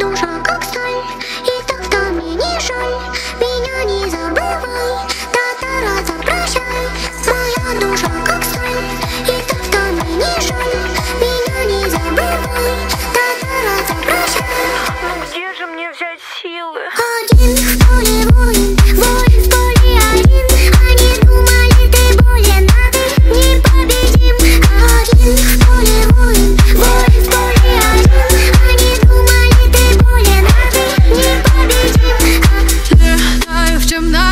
Душа как сталь, и так-то мне не жаль, меня не забывай.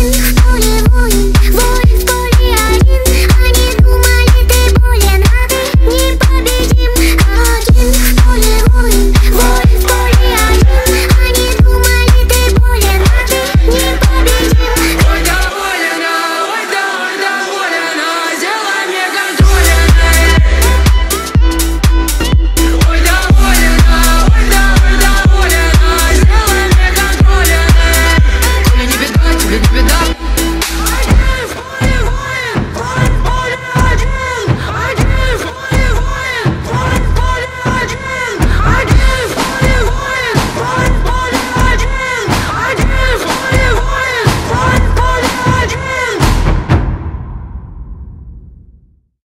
Wojen, wojen, wojen,